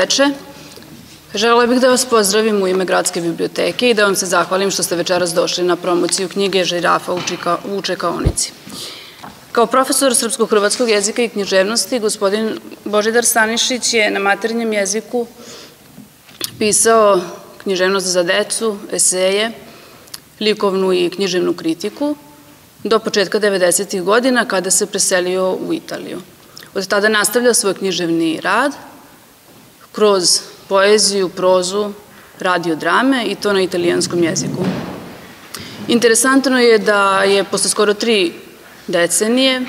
Dobroveče. Želela bih da vas pozdravim u ime Gradske biblioteke i da vam se zahvalim što ste večeras došli na promociju knjige Žirafa u čekaonici. Kao profesor srpsko-hrvatskog jezika i književnosti, gospodin Božidar Stanišić je na maternjem jeziku pisao književnost za decu, eseje, likovnu i književnu kritiku, do početka 90. godina kada se preselio u Italiju. Od tada nastavlja svoj književni rad kroz poeziju, prozu, radio drame i to na italijanskom jeziku. Interesantno je da je posle skoro tri decenije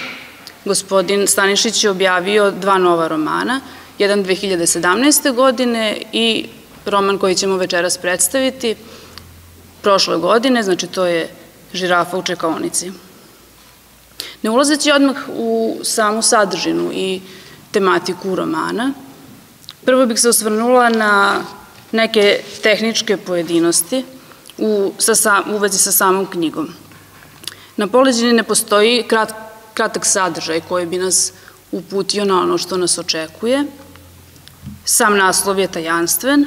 gospodin Stanišić je objavio dva nova romana, jedan 2017. godine i roman koji ćemo večeras predstaviti prošle godine, znači to je Žirafa u čekaonici. Ne ulazeći odmah u samu sadržinu i tematiku romana, prvo bih se osvrnula na neke tehničke pojedinosti u, sa, u vezi sa samom knjigom. Na poleđini ne postoji krat, kratak sadržaj koji bi nas uputio na ono što nas očekuje. Sam naslov je tajanstven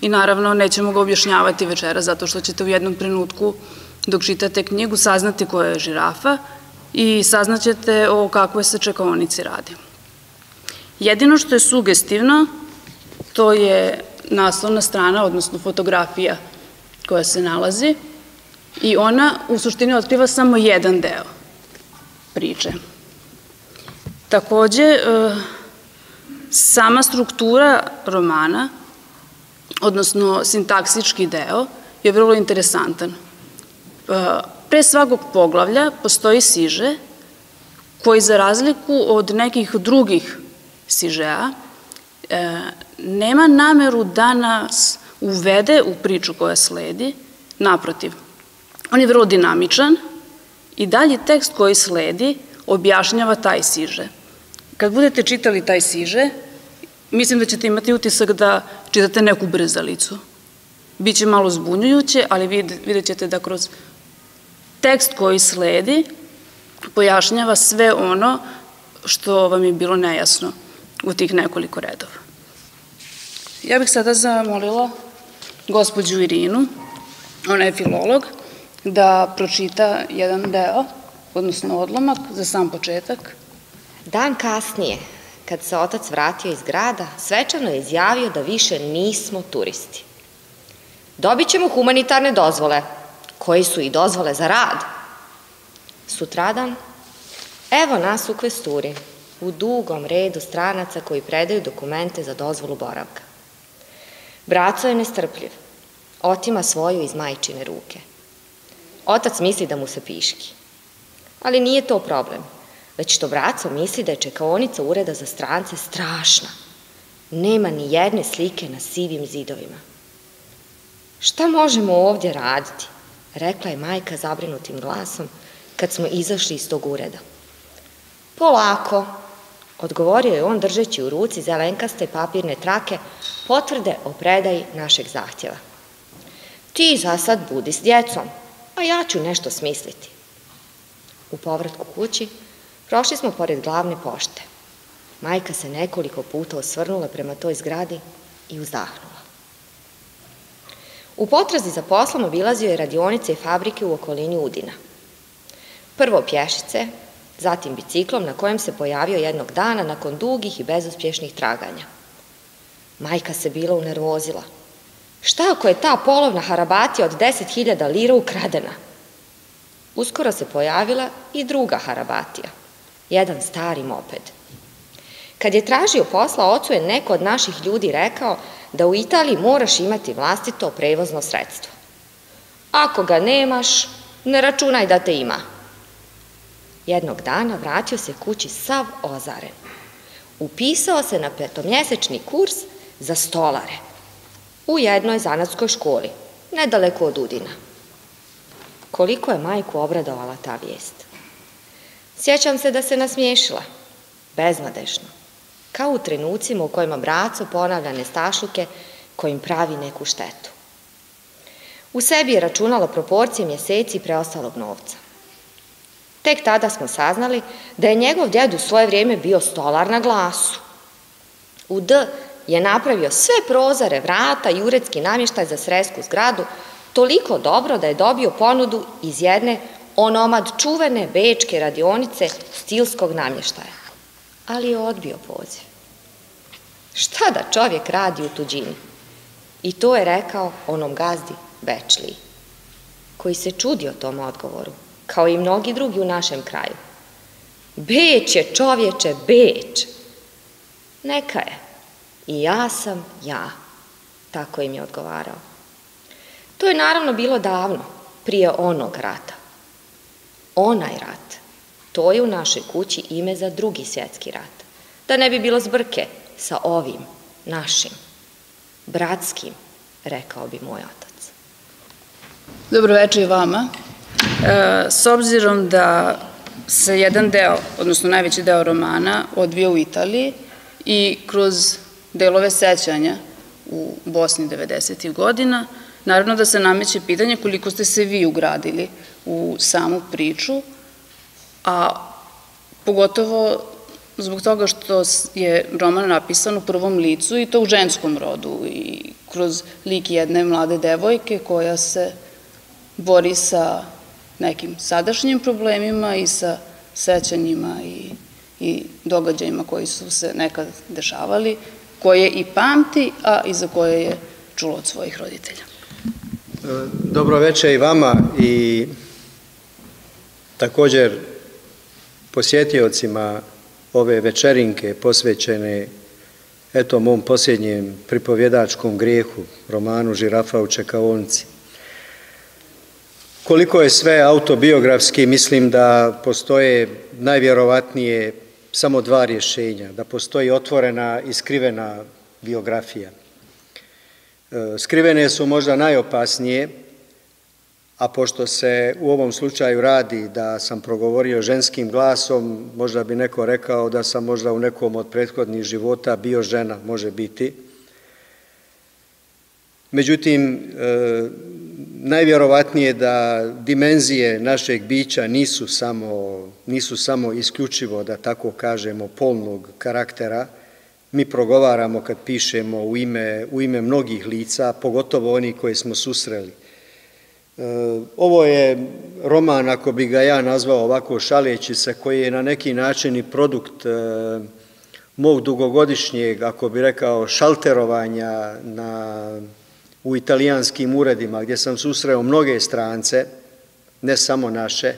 i naravno nećemo ga objašnjavati večera zato što ćete u jednom trenutku dok čitate knjigu saznati koja je žirafa i saznaćete o kakvoj se čekaonici radi. Jedino što je sugestivno, to je naslovna strana, odnosno fotografija koja se nalazi i ona u suštini otkriva samo jedan deo priče. Takođe, e, sama struktura romana, odnosno sintaksički deo, je vrlo interesantan. E, Pre svakog poglavlja postoji siže koji za razliku od nekih drugih sižea e, nema nameru da nas uvede u priču koja sledi, naprotiv. On je vrlo dinamičan i dalji tekst koji sledi objašnjava taj siže. Kad budete čitali taj siže, mislim da ćete imati utisak da čitate neku brzalicu. Biće malo zbunjujuće, ali vidjet ćete da kroz Tekst koji sledi pojašnjava sve ono što vam je bilo nejasno u tih nekoliko redova. Ja bih sada zamolila gospođu Irinu, ona je filolog, da pročita jedan deo, odnosno odlomak za sam početak. Dan kasnije, kad se otac vratio iz grada, svečano je izjavio da više nismo turisti. Dobit ćemo humanitarne dozvole, koji su i dozvole za rad. Sutradan, evo nas u kvesturi, u dugom redu stranaca koji predaju dokumente za dozvolu boravka. Braco je nestrpljiv, otima svoju iz majčine ruke. Otac misli da mu se piški. Ali nije to problem, već što braco misli da je čekaonica ureda za strance strašna. Nema ni jedne slike na sivim zidovima. Šta možemo ovdje raditi? rekla je majka zabrinutim glasom kad smo izašli iz tog ureda. Polako, odgovorio je on držeći u ruci zelenkaste papirne trake potvrde o predaji našeg zahtjeva. Ti za sad budi s djecom, a ja ću nešto smisliti. U povratku kući prošli smo pored glavne pošte. Majka se nekoliko puta osvrnula prema toj zgradi i uzdahnula. U potrazi za poslom obilazio je radionice i fabrike u okolini Udina. Prvo pješice, zatim biciklom na kojem se pojavio jednog dana nakon dugih i bezuspješnih traganja. Majka se bila unervozila. Šta ako je ta polovna harabatija od 10.000 lira ukradena? Uskoro se pojavila i druga harabatija, jedan stari moped. Kad je tražio posla, ocu je neko od naših ljudi rekao da u Italiji moraš imati vlastito prevozno sredstvo. Ako ga nemaš, ne računaj da te ima. Jednog dana vratio se kući sav ozaren. Upisao se na petomjesečni kurs za stolare u jednoj zanatskoj školi, nedaleko od Udina. Koliko je majku obradovala ta vijest. Sjećam se da se nasmiješila, beznadešno kao u trenucima u kojima braco ponavlja nestašluke kojim pravi neku štetu. U sebi je računalo proporcije mjeseci preostalog novca. Tek tada smo saznali da je njegov djed u svoje vrijeme bio stolar na glasu. U D je napravio sve prozore, vrata i uredski namještaj za sresku zgradu toliko dobro da je dobio ponudu iz jedne onomad čuvene bečke radionice stilskog namještaja. Ali je odbio poziv. Šta da čovjek radi u tuđini? I to je rekao onom gazdi Bečliji, koji se čudio tom odgovoru, kao i mnogi drugi u našem kraju. Beč je čovječe, Beč. Neka je. I ja sam ja. Tako im je odgovarao. To je naravno bilo davno, prije onog rata. Onaj rat, to je u našoj kući ime za drugi svjetski rat. Da ne bi bilo zbrke sa ovim, našim, bratskim, rekao bi moj otac. Dobro večer i vama. E, s obzirom da se jedan deo, odnosno najveći deo romana odvija u Italiji i kroz delove sećanja u Bosni 90. godina, naravno da se nameće pitanje koliko ste se vi ugradili u samu priču, a pogotovo zbog toga što je roman napisan u prvom licu i to u ženskom rodu i kroz lik jedne mlade devojke koja se bori sa nekim sadašnjim problemima i sa sećanjima i, i događajima koji su se nekad dešavali, koje i pamti, a i za koje je čulo od svojih roditelja. Dobro večer i vama i također posjetiocima ove večerinke posvećene eto mom posljednjem pripovjedačkom grijehu, romanu Žirafa u čekaonici. Koliko je sve autobiografski, mislim da postoje najvjerovatnije samo dva rješenja, da postoji otvorena i skrivena biografija. E, skrivene su možda najopasnije, a pošto se u ovom slučaju radi da sam progovorio ženskim glasom, možda bi neko rekao da sam možda u nekom od prethodnih života bio žena, može biti. Međutim, e, najvjerovatnije da dimenzije našeg bića nisu samo, nisu samo isključivo, da tako kažemo, polnog karaktera. Mi progovaramo kad pišemo u ime, u ime mnogih lica, pogotovo oni koje smo susreli. E, ovo je roman, ako bi ga ja nazvao ovako šalijeći se, koji je na neki način i produkt e, mog dugogodišnjeg, ako bi rekao, šalterovanja na u italijanskim uredima gdje sam susreo mnoge strance, ne samo naše,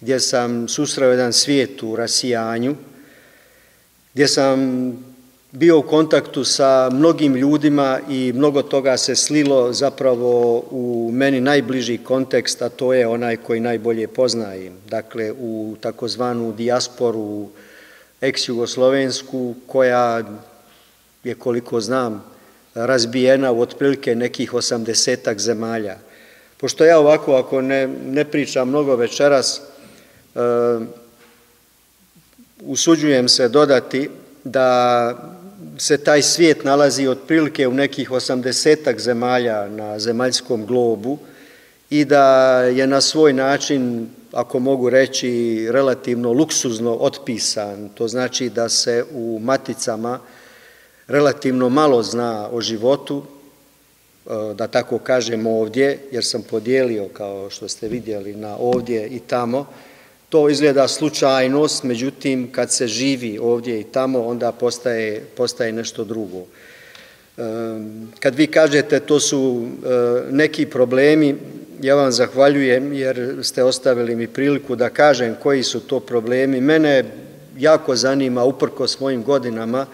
gdje sam susreo jedan svijet u rasijanju, gdje sam bio u kontaktu sa mnogim ljudima i mnogo toga se slilo zapravo u meni najbliži kontekst, a to je onaj koji najbolje poznajem. Dakle, u takozvanu dijasporu ex-jugoslovensku, koja je, koliko znam, razbijena u otprilike nekih osamdesetak zemalja. Pošto ja ovako, ako ne, ne pričam mnogo večeras, e, usuđujem se dodati da se taj svijet nalazi otprilike u nekih osamdesetak zemalja na zemaljskom globu i da je na svoj način, ako mogu reći, relativno luksuzno otpisan. To znači da se u maticama relativno malo zna o životu, e, da tako kažem ovdje, jer sam podijelio, kao što ste vidjeli, na ovdje i tamo, to izgleda slučajnost, međutim, kad se živi ovdje i tamo, onda postaje, postaje nešto drugo. E, kad vi kažete to su e, neki problemi, ja vam zahvaljujem jer ste ostavili mi priliku da kažem koji su to problemi. Mene jako zanima, uprko s mojim godinama,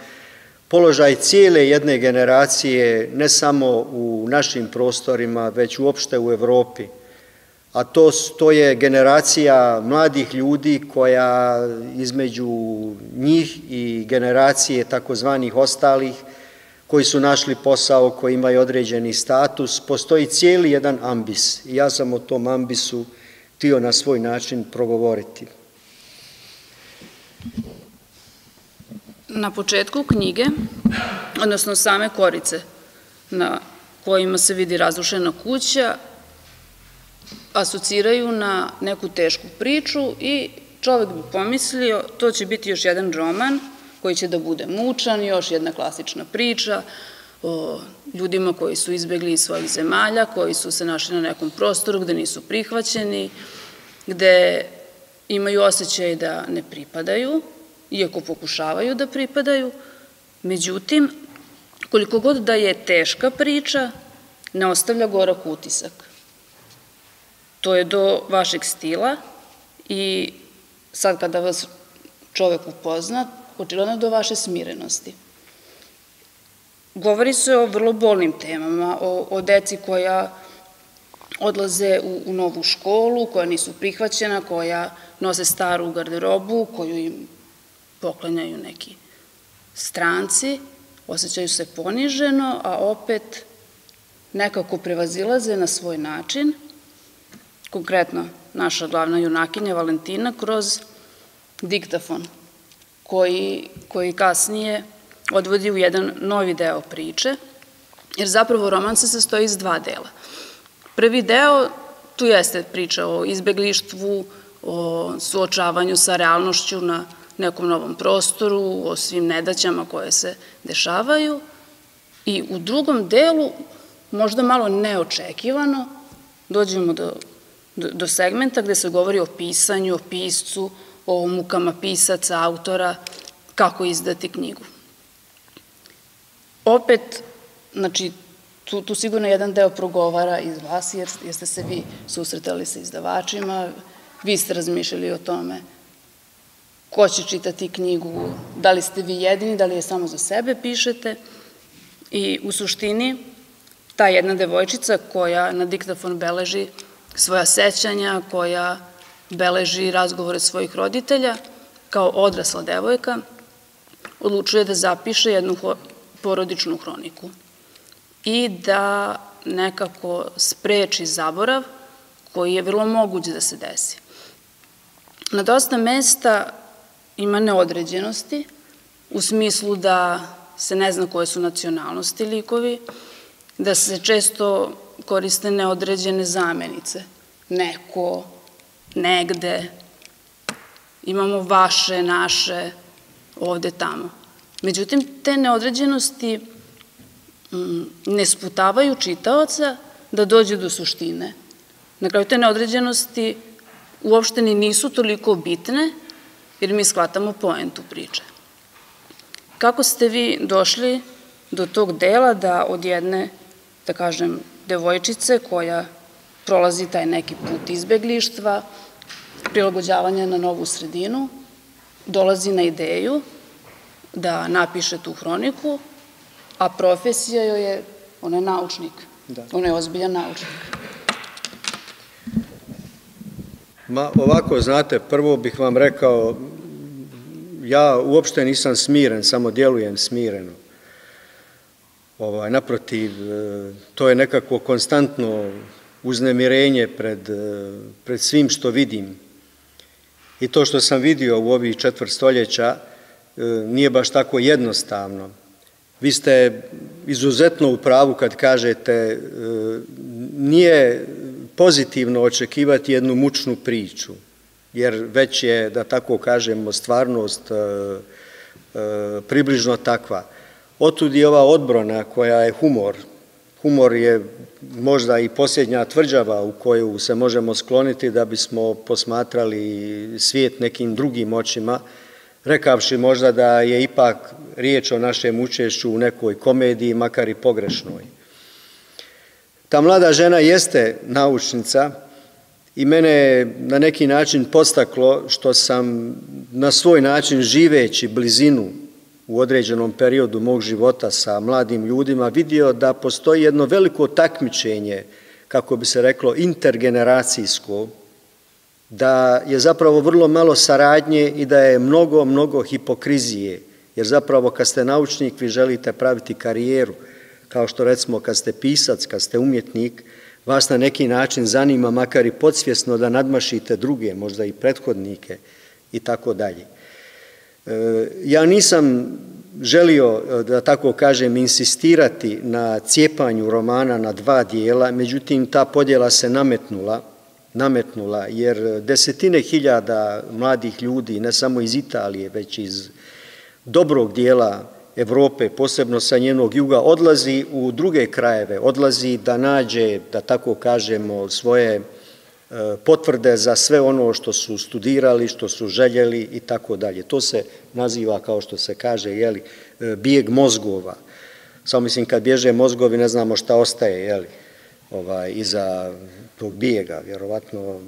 položaj cijele jedne generacije, ne samo u našim prostorima, već uopšte u Evropi. A to, je generacija mladih ljudi koja između njih i generacije takozvanih ostalih, koji su našli posao, koji imaju određeni status, postoji cijeli jedan ambis. Ja sam o tom ambisu tio na svoj način progovoriti. Na početku knjige, odnosno same korice na kojima se vidi razrušena kuća, asociraju na neku tešku priču i čovek bi pomislio to će biti još jedan roman koji će da bude mučan, još jedna klasična priča o ljudima koji su izbegli iz svojih zemalja, koji su se našli na nekom prostoru gde nisu prihvaćeni, gde imaju osjećaj da ne pripadaju, iako pokušavaju da pripadaju. Međutim, koliko god da je teška priča, ne ostavlja gorak utisak. To je do vašeg stila i sad kada vas čovek upozna, očigledno do vaše smirenosti. Govori se o vrlo bolnim temama, o, o deci koja odlaze u, u novu školu, koja nisu prihvaćena, koja nose staru garderobu, koju im poklanjaju neki stranci, osjećaju se poniženo, a opet nekako prevazilaze na svoj način, konkretno naša glavna junakinja Valentina, kroz diktafon, koji, koji kasnije odvodi u jedan novi deo priče, jer zapravo roman se sastoji iz dva dela. Prvi deo, tu jeste priča o izbeglištvu, o suočavanju sa realnošću na nekom novom prostoru, o svim nedaćama koje se dešavaju i u drugom delu, možda malo neočekivano, dođemo do, do, do segmenta gde se govori o pisanju, o piscu, o mukama pisaca, autora, kako izdati knjigu. Opet, znači, tu, tu sigurno jedan deo progovara iz vas, jer, jer ste se vi susretali sa izdavačima, vi ste razmišljali o tome ko će čitati knjigu, da li ste vi jedini, da li je samo za sebe pišete. I u suštini, ta jedna devojčica koja na diktafon beleži svoja sećanja, koja beleži razgovore svojih roditelja, kao odrasla devojka, odlučuje da zapiše jednu porodičnu hroniku i da nekako spreči zaborav koji je vrlo moguć da se desi. Na dosta mesta ima neodređenosti u smislu da se ne zna koje su nacionalnosti likovi, da se često koriste neodređene zamenice. Neko, negde, imamo vaše, naše, ovde, tamo. Međutim, te neodređenosti mm, ne sputavaju čitaoca da dođe do suštine. Na kraju te neodređenosti uopšte ni nisu toliko bitne, jer mi shvatamo poentu priče. Kako ste vi došli do tog dela da od jedne, da kažem, devojčice koja prolazi taj neki put izbeglištva, prilagođavanja na novu sredinu, dolazi na ideju da napiše tu hroniku, a profesija joj je, ona je naučnik, da. ona je ozbiljan naučnik. Ma ovako, znate, prvo bih vam rekao, ja uopšte nisam smiren, samo djelujem smireno. Ovaj, naprotiv, e, to je nekako konstantno uznemirenje pred, e, pred svim što vidim. I to što sam vidio u ovih četvrt stoljeća e, nije baš tako jednostavno. Vi ste izuzetno u pravu kad kažete nije pozitivno očekivati jednu mučnu priču, jer već je, da tako kažemo, stvarnost e, e, približno takva. Otud je ova odbrona koja je humor. Humor je možda i posljednja tvrđava u koju se možemo skloniti da bismo posmatrali svijet nekim drugim očima, rekavši možda da je ipak riječ o našem učešću u nekoj komediji, makar i pogrešnoj. Ta mlada žena jeste naučnica i mene je na neki način postaklo što sam na svoj način živeći blizinu u određenom periodu mog života sa mladim ljudima vidio da postoji jedno veliko takmičenje, kako bi se reklo, intergeneracijsko, da je zapravo vrlo malo saradnje i da je mnogo, mnogo hipokrizije, jer zapravo kad ste naučnik vi želite praviti karijeru, kao što recimo kad ste pisac, kad ste umjetnik, vas na neki način zanima makar i podsvjesno da nadmašite druge, možda i prethodnike i tako dalje. E, ja nisam želio, e, da tako kažem, insistirati na cijepanju romana na dva dijela, međutim ta podjela se nametnula, nametnula jer desetine hiljada mladih ljudi, ne samo iz Italije, već iz dobrog dijela Evrope, posebno sa njenog juga, odlazi u druge krajeve, odlazi da nađe, da tako kažemo, svoje e, potvrde za sve ono što su studirali, što su željeli i tako dalje. To se naziva, kao što se kaže, jeli, e, bijeg mozgova. Samo mislim, kad bježe mozgovi, ne znamo šta ostaje, jeli, ovaj, iza tog bijega, vjerovatno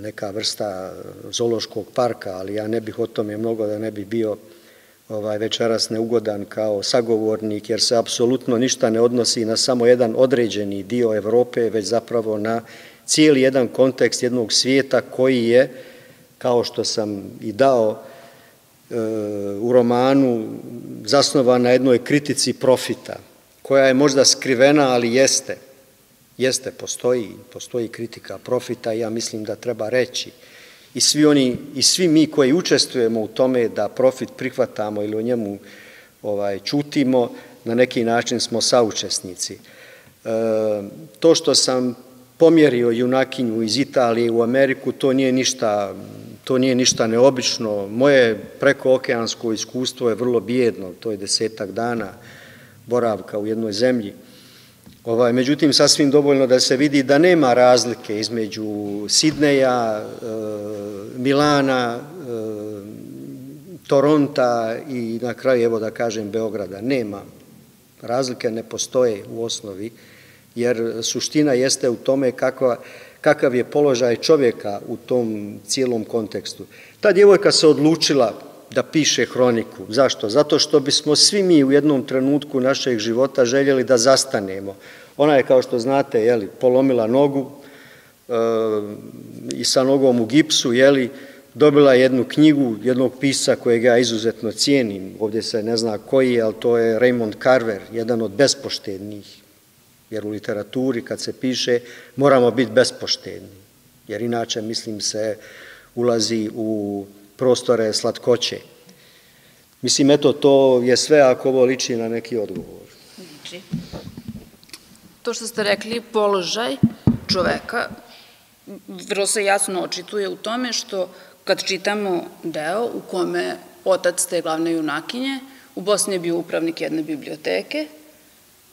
neka vrsta zološkog parka, ali ja ne bih o tome mnogo da ne bi bio ovaj, večeras neugodan kao sagovornik, jer se apsolutno ništa ne odnosi na samo jedan određeni dio Evrope, već zapravo na cijeli jedan kontekst jednog svijeta koji je, kao što sam i dao e, u romanu, zasnovan na jednoj kritici profita, koja je možda skrivena, ali jeste. Jeste, postoji, postoji kritika profita, ja mislim da treba reći i svi oni i svi mi koji učestvujemo u tome da profit prihvatamo ili o njemu ovaj čutimo, na neki način smo saučesnici. E, to što sam pomjerio junakinju iz Italije u Ameriku, to nije ništa, to nije ništa neobično. Moje prekookeansko iskustvo je vrlo bijedno, to je desetak dana boravka u jednoj zemlji. Ovaj, međutim, sasvim dovoljno da se vidi da nema razlike između Sidneja, e, Milana, e, Toronta i na kraju, evo da kažem, Beograda. Nema. Razlike ne postoje u osnovi, jer suština jeste u tome kakva, kakav je položaj čovjeka u tom cijelom kontekstu. Ta djevojka se odlučila da piše hroniku. Zašto? Zato što bismo svi mi u jednom trenutku našeg života željeli da zastanemo. Ona je, kao što znate, jeli, polomila nogu e, i sa nogom u gipsu, jeli, dobila jednu knjigu jednog pisa kojeg ja izuzetno cijenim. Ovdje se ne zna koji je, ali to je Raymond Carver, jedan od bespoštednih. Jer u literaturi kad se piše moramo biti bespoštedni. Jer inače, mislim se, ulazi u prostore slatkoće. Mislim, eto, to je sve ako ovo liči na neki odgovor. Znači, to što ste rekli, položaj čoveka, vrlo se jasno očituje u tome što kad čitamo deo u kome otac te glavne junakinje, u Bosni je bio upravnik jedne biblioteke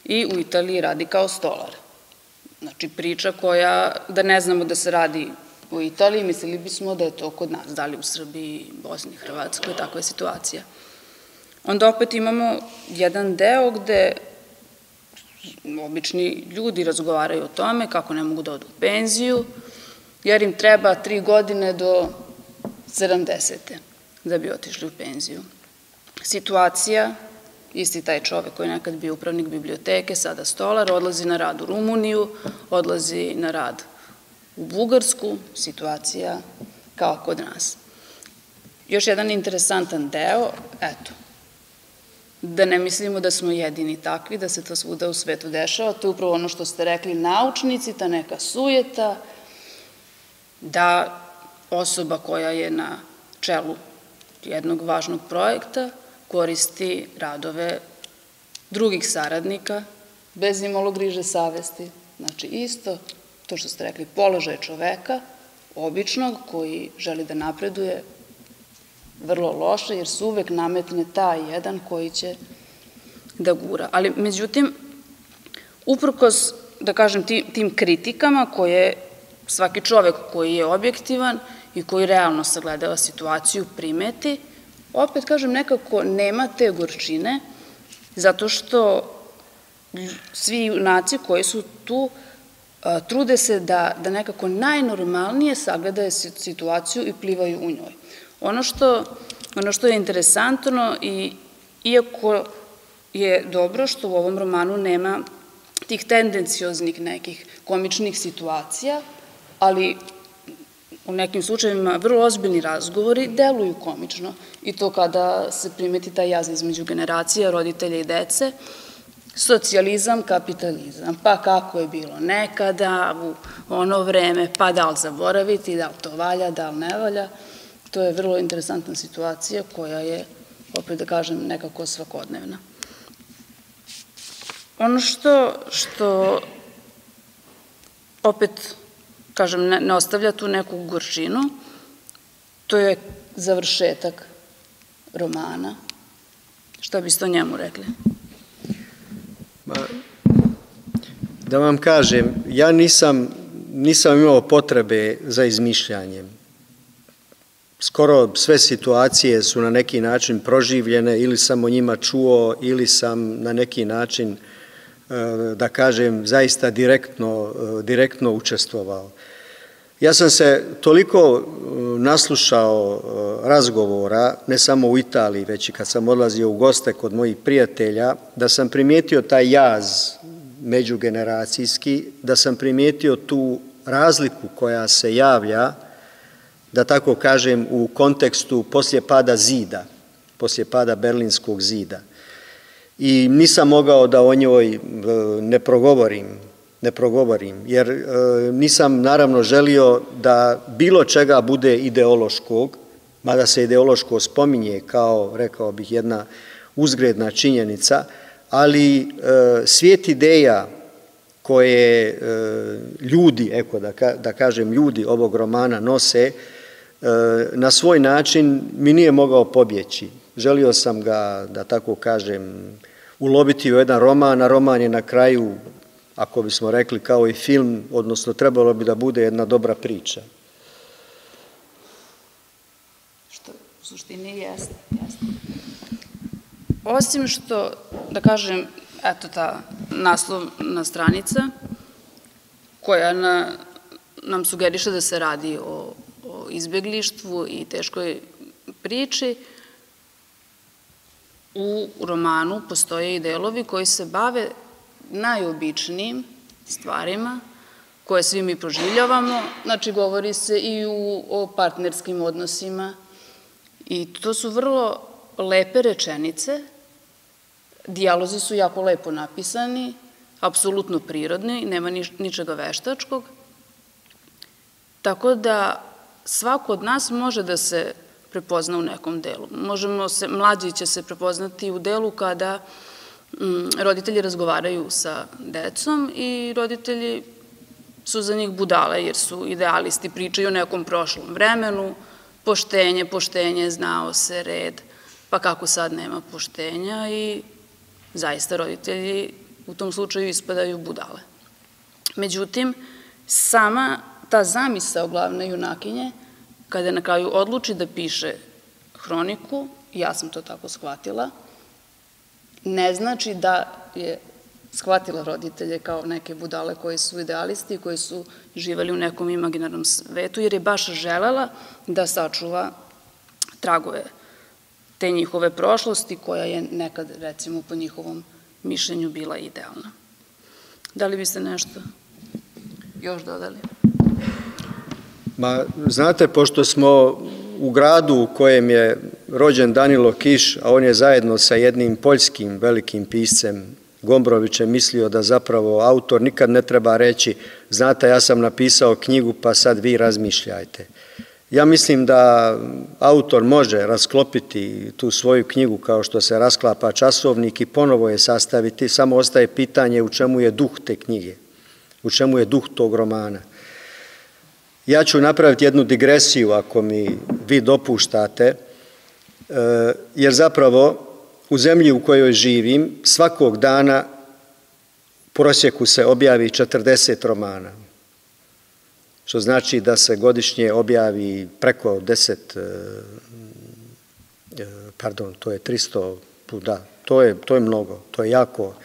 i u Italiji radi kao stolar. Znači, priča koja, da ne znamo da se radi u Italiji, mislili bismo da je to kod nas, da li u Srbiji, Bosni, Hrvatskoj, takva je situacija. Onda opet imamo jedan deo gde obični ljudi razgovaraju o tome kako ne mogu da odu u penziju, jer im treba tri godine do 70. da bi otišli u penziju. Situacija, isti taj čovek koji je nekad bio upravnik biblioteke, sada stolar, odlazi na rad u Rumuniju, odlazi na rad u Bugarsku, situacija kao kod nas. Još jedan interesantan deo, eto, da ne mislimo da smo jedini takvi, da se to svuda u svetu dešava, to je upravo ono što ste rekli, naučnici, ta neka sujeta, da osoba koja je na čelu jednog važnog projekta koristi radove drugih saradnika, bez imalo griže savesti. Znači isto, to što ste rekli, položaj čoveka, običnog, koji želi da napreduje, vrlo loše, jer se uvek nametne taj jedan koji će da gura. Ali, međutim, uprkos, da kažem, tim, tim kritikama koje svaki čovek koji je objektivan i koji realno sagledava situaciju primeti, opet, kažem, nekako nema te gorčine, zato što svi junaci koji su tu trude se da, da nekako najnormalnije sagledaju situaciju i plivaju u njoj. Ono što, ono što je interesantno i iako je dobro što u ovom romanu nema tih tendencioznih nekih komičnih situacija, ali u nekim slučajevima vrlo ozbiljni razgovori deluju komično i to kada se primeti taj jaz između generacija, roditelja i dece, socijalizam, kapitalizam, pa kako je bilo nekada, u ono vreme, pa da li zaboraviti, da li to valja, da li ne valja, To je vrlo interesantna situacija koja je, opet da kažem, nekako svakodnevna. Ono što, što opet, kažem, ne, ne ostavlja tu neku gorčinu, to je završetak romana, Šta biste o njemu rekli? Da vam kažem, ja nisam, nisam imao potrebe za izmišljanjem. Skoro sve situacije su na neki način proživljene ili sam o njima čuo ili sam na neki način, e, da kažem, zaista direktno, e, direktno učestvovao. Ja sam se toliko e, naslušao razgovora, ne samo u Italiji, već i kad sam odlazio u goste kod mojih prijatelja, da sam primijetio taj jaz međugeneracijski, da sam primijetio tu razliku koja se javlja da tako kažem, u kontekstu poslije pada zida, poslije pada Berlinskog zida. I nisam mogao da o njoj e, ne progovorim, ne progovorim, jer e, nisam naravno želio da bilo čega bude ideološkog, mada se ideološko spominje kao, rekao bih, jedna uzgredna činjenica, ali e, svijet ideja koje ljudi, eko da, da kažem ljudi ovog romana nose, na svoj način mi nije mogao pobjeći. Želio sam ga, da tako kažem, uloviti u jedan roman, a roman je na kraju, ako bismo rekli, kao i film, odnosno trebalo bi da bude jedna dobra priča. Što u suštini jeste, jeste. Osim što, da kažem, eto ta naslovna stranica, koja na, nam sugeriše da se radi o o i teškoj priči, u romanu postoje i delovi koji se bave najobičnijim stvarima koje svi mi proživljavamo, znači govori se i u, o partnerskim odnosima. I to su vrlo lepe rečenice, dijalozi su jako lepo napisani, apsolutno prirodni, nema ničega veštačkog, tako da svako od nas može da se prepozna u nekom delu. Možemo se, mlađi će se prepoznati u delu kada mm, roditelji razgovaraju sa decom i roditelji su za njih budale jer su idealisti, pričaju o nekom prošlom vremenu, poštenje, poštenje, znao se red, pa kako sad nema poštenja i zaista roditelji u tom slučaju ispadaju budale. Međutim, sama ta zamisao glavne junakinje, kada na kraju odluči da piše hroniku, ja sam to tako shvatila, ne znači da je shvatila roditelje kao neke budale koji su idealisti, koji su živali u nekom imaginarnom svetu, jer je baš želela da sačuva tragove te njihove prošlosti, koja je nekad, recimo, po njihovom mišljenju bila idealna. Da li biste nešto još dodali? Ma, znate, pošto smo u gradu u kojem je rođen Danilo Kiš, a on je zajedno sa jednim poljskim velikim piscem Gombrovićem mislio da zapravo autor nikad ne treba reći znate, ja sam napisao knjigu, pa sad vi razmišljajte. Ja mislim da autor može rasklopiti tu svoju knjigu kao što se rasklapa časovnik i ponovo je sastaviti, samo ostaje pitanje u čemu je duh te knjige, u čemu je duh tog romana. Ja ću napraviti jednu digresiju, ako mi vi dopuštate, jer zapravo u zemlji u kojoj živim svakog dana prosjeku se objavi 40 romana, što znači da se godišnje objavi preko 10, e, e, pardon, to je 300, da, to je, to je mnogo, to je jako,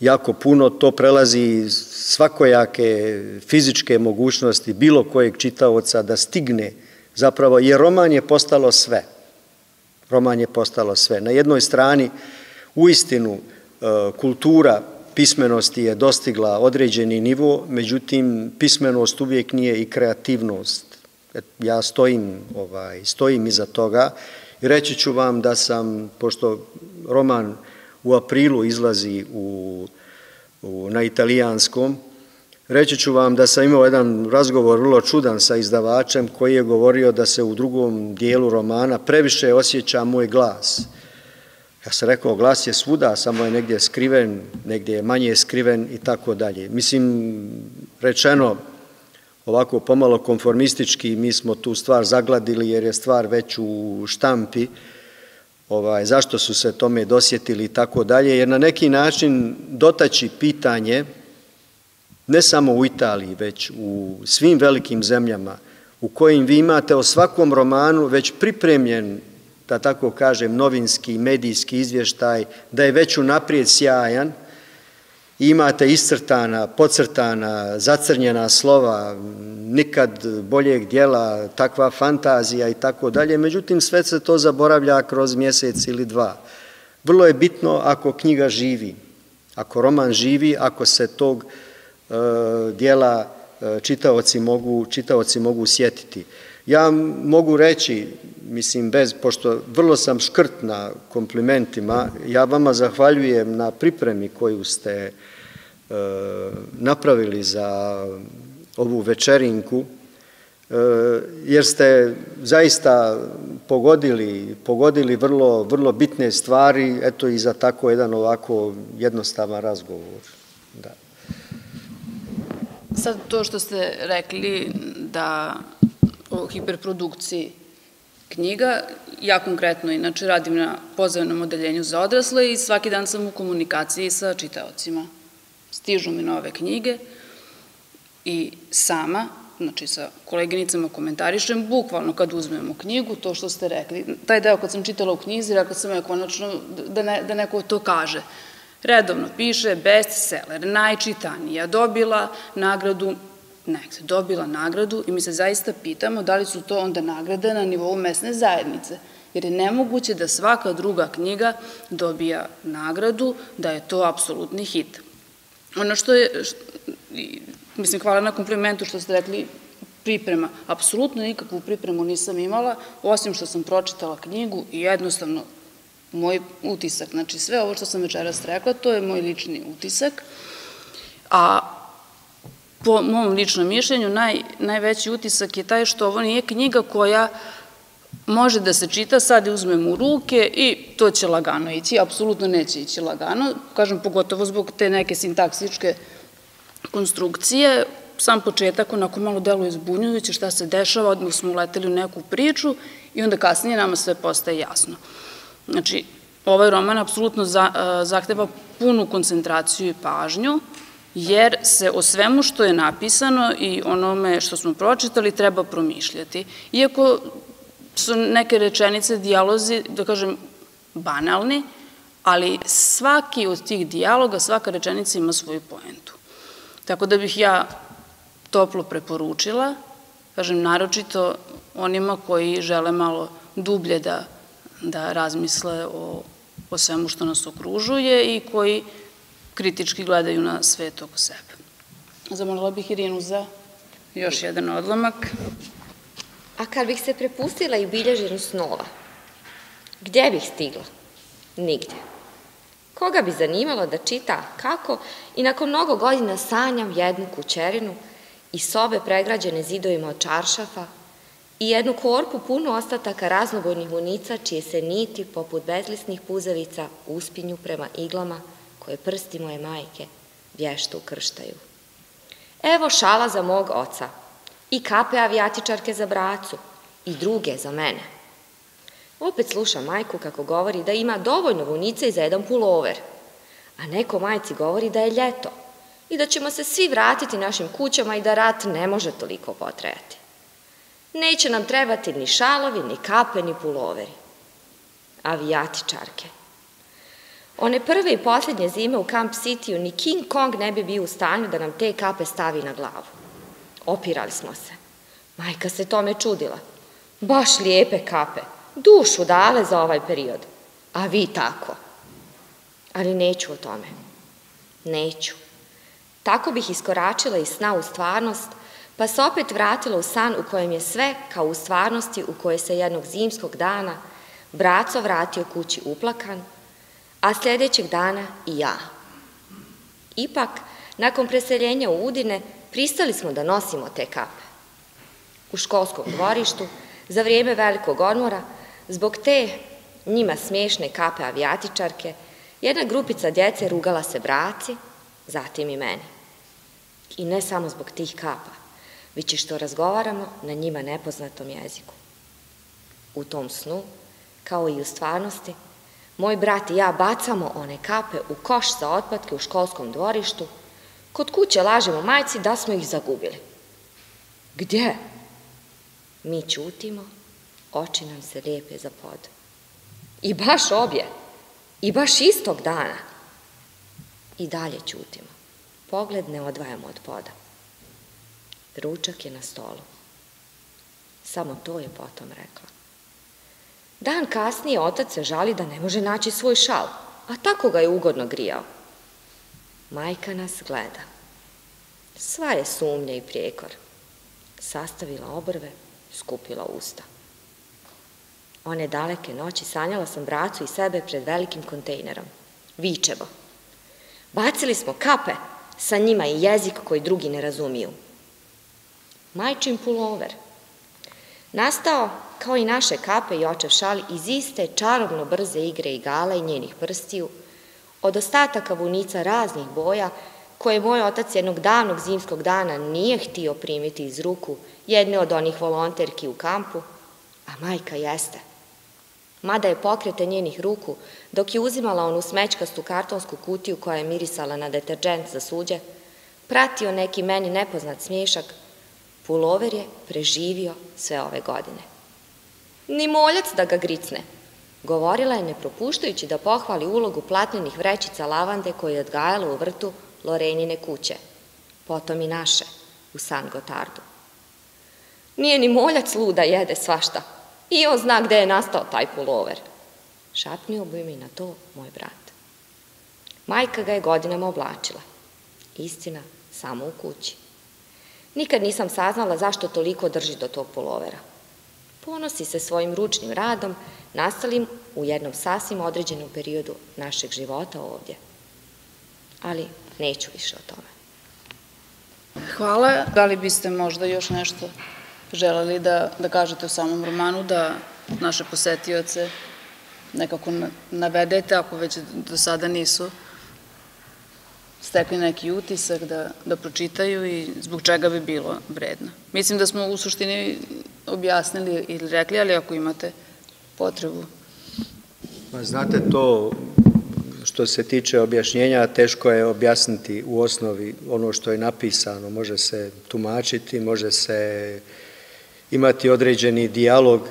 jako puno, to prelazi svakojake fizičke mogućnosti bilo kojeg čitaoca da stigne zapravo, jer roman je postalo sve. Roman je postalo sve. Na jednoj strani u istinu e, kultura pismenosti je dostigla određeni nivo, međutim pismenost uvijek nije i kreativnost. Ja stojim, ovaj, stojim iza toga i reći ću vam da sam, pošto roman u aprilu izlazi u, u, na italijanskom. Reći ću vam da sam imao jedan razgovor vrlo čudan sa izdavačem koji je govorio da se u drugom dijelu romana previše osjeća moj glas. Ja sam rekao, glas je svuda, samo je negdje skriven, negdje je manje skriven i tako dalje. Mislim, rečeno, ovako pomalo konformistički, mi smo tu stvar zagladili jer je stvar već u štampi, ovaj, zašto su se tome dosjetili i tako dalje, jer na neki način dotaći pitanje ne samo u Italiji, već u svim velikim zemljama u kojim vi imate o svakom romanu već pripremljen, da tako kažem, novinski, medijski izvještaj, da je već unaprijed sjajan, imate iscrtana, pocrtana, zacrnjena slova, nikad boljeg dijela, takva fantazija i tako dalje, međutim sve se to zaboravlja kroz mjesec ili dva. Vrlo je bitno ako knjiga živi, ako roman živi, ako se tog dijela e, čitaoci mogu, čitaoci mogu sjetiti. Ja mogu reći, mislim, bez, pošto vrlo sam škrt na komplimentima, ja vama zahvaljujem na pripremi koju ste e, napravili za ovu večerinku, e, jer ste zaista pogodili, pogodili vrlo, vrlo bitne stvari, eto i za tako jedan ovako jednostavan razgovor. Sad to što ste rekli da o hiperprodukciji knjiga, ja konkretno inače radim na pozivnom odeljenju za odrasle i svaki dan sam u komunikaciji sa čitaocima. Stižu mi nove knjige i sama, znači sa koleginicama komentarišem, bukvalno kad uzmemo knjigu, to što ste rekli, taj deo kad sam čitala u knjizi, rekla sam ja konačno da, ne, da neko to kaže. Redovno piše bestseller, najčitanija, dobila nagradu negde dobila nagradu i mi se zaista pitamo da li su to onda nagrade na nivou mesne zajednice, jer je nemoguće da svaka druga knjiga dobija nagradu, da je to apsolutni hit. Ono što je, mislim, hvala na komplimentu što ste rekli priprema. Apsolutno nikakvu pripremu nisam imala, osim što sam pročitala knjigu i jednostavno moj utisak, znači sve ovo što sam večeras rekla, to je moj lični utisak, a po mom ličnom mišljenju, naj, najveći utisak je taj što ovo nije knjiga koja može da se čita, sad je uzmem u ruke i to će lagano ići, apsolutno neće ići lagano, kažem pogotovo zbog te neke sintaksičke konstrukcije, sam početak onako malo deluje zbunjujuće šta se dešava, odmah smo uleteli u neku priču i onda kasnije nama sve postaje jasno. Znači, ovaj roman apsolutno zahteva punu koncentraciju i pažnju, jer se o svemu što je napisano i onome što smo pročitali treba promišljati. Iako su neke rečenice, dijalozi, da kažem, banalni, ali svaki od tih dijaloga, svaka rečenica ima svoju poentu. Tako da bih ja toplo preporučila, kažem, naročito onima koji žele malo dublje da, da razmisle o, o svemu što nas okružuje i koji kritički gledaju na svet oko sebe. Zamolila bih Irinu za još jedan odlomak. A kad bih se prepustila i bilježenu snova, gdje bih stigla? Nigdje. Koga bi zanimalo da čita kako i nakon mnogo godina sanjam jednu kućerinu i sobe pregrađene zidovima od čaršafa i jednu korpu punu ostataka raznobojnih unica čije se niti poput bezlisnih puzavica uspinju prema iglama koje prsti moje majke vješto ukrštaju. Evo šala za mog oca i kape avijatičarke za bracu i druge za mene. Opet slušam majku kako govori da ima dovoljno vunice za jedan pulover, a neko majci govori da je ljeto i da ćemo se svi vratiti našim kućama i da rat ne može toliko potrejati. Neće nam trebati ni šalovi, ni kape, ni puloveri. Avijatičarke. One prve i posljednje zime u Camp City-u ni King Kong ne bi bio u stanju da nam te kape stavi na glavu. Opirali smo se. Majka se tome čudila. Baš lijepe kape, dušu dale za ovaj period. A vi tako. Ali neću o tome. Neću. Tako bih iskoračila iz sna u stvarnost, pa se opet vratila u san u kojem je sve kao u stvarnosti u kojoj se jednog zimskog dana braco vratio kući uplakan, a sljedećeg dana i ja. Ipak, nakon preseljenja u Udine, pristali smo da nosimo te kape. U školskom dvorištu, za vrijeme velikog odmora, zbog te njima smiješne kape avijatičarke, jedna grupica djece rugala se braci, zatim i meni. I ne samo zbog tih kapa, već i što razgovaramo na njima nepoznatom jeziku. U tom snu Kao i u stvarnosti, moj brat i ja bacamo one kape u koš za otpadke u školskom dvorištu, kod kuće lažemo majci da smo ih zagubili. Gdje? Mi ćutimo, oči nam se lijepe za pod. I baš obje, i baš istog dana. I dalje ćutimo. Pogled ne odvajamo od poda. Ručak je na stolu. Samo to je potom rekla. Dan kasnije otac se žali da ne može naći svoj šal, a tako ga je ugodno grijao. Majka nas gleda. Sva je sumnja i prijekor. Sastavila obrve, skupila usta. One daleke noći sanjala sam bracu i sebe pred velikim kontejnerom. Vičevo. Bacili smo kape, sa njima i jezik koji drugi ne razumiju. Majčin pulover. Nastao, kao i naše kape i očev šal, iz iste čarobno brze igre i gala i njenih prstiju, od ostataka vunica raznih boja, koje moj otac jednog davnog zimskog dana nije htio primiti iz ruku jedne od onih volonterki u kampu, a majka jeste. Mada je pokrete njenih ruku, dok je uzimala onu smećkastu kartonsku kutiju koja je mirisala na deterđent za suđe, pratio neki meni nepoznat smješak, pulover je preživio sve ove godine. Ni moljac da ga gricne, govorila je ne propuštajući da pohvali ulogu platnenih vrećica lavande koje je odgajala u vrtu Lorenine kuće, potom i naše, u San Gotardu. Nije ni moljac luda jede svašta, i on zna gde je nastao taj pulover. Šapnio bi mi na to moj brat. Majka ga je godinama oblačila. Istina, samo u kući. Nikad nisam saznala zašto toliko drži do tog pulovera. Ponosi se svojim ručnim radom, nastalim u jednom sasvim određenom periodu našeg života ovdje. Ali neću više o tome. Hvala. Da li biste možda još nešto želeli da, da kažete u samom romanu, da naše posetioce nekako navedete, ako već do sada nisu stekli neki utisak da, da pročitaju i zbog čega bi bilo vredno. Mislim da smo u suštini objasnili ili rekli, ali ako imate potrebu. Pa znate to, što se tiče objašnjenja, teško je objasniti u osnovi ono što je napisano. Može se tumačiti, može se imati određeni dijalog.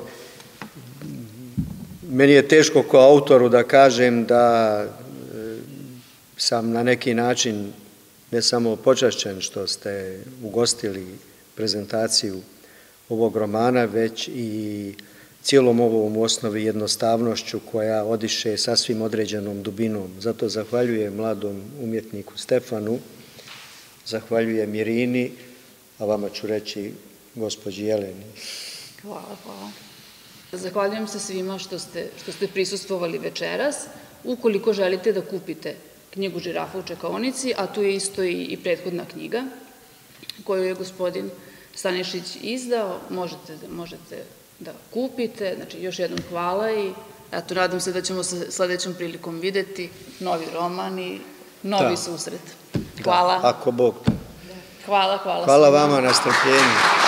Meni je teško kao autoru da kažem da sam na neki način ne samo počašćen što ste ugostili prezentaciju ovog romana, već i cijelom ovom osnovi jednostavnošću koja odiše sasvim određenom dubinom. Zato zahvaljujem mladom umjetniku Stefanu, zahvaljujem Irini, a vama ću reći gospođi Jeleni. Hvala, hvala. Zahvaljujem se svima što ste, što ste prisustvovali večeras. Ukoliko želite da kupite knjigu Žirafa u čekaonici, a tu je isto i, i prethodna knjiga koju je gospodin Stanišić izdao, možete, možete da kupite. Znači, još jednom hvala i eto, nadam se da ćemo se sledećom prilikom videti novi roman i novi da. susret. Hvala. Da, ako Bog. Hvala, hvala. Hvala vama na strpljenju.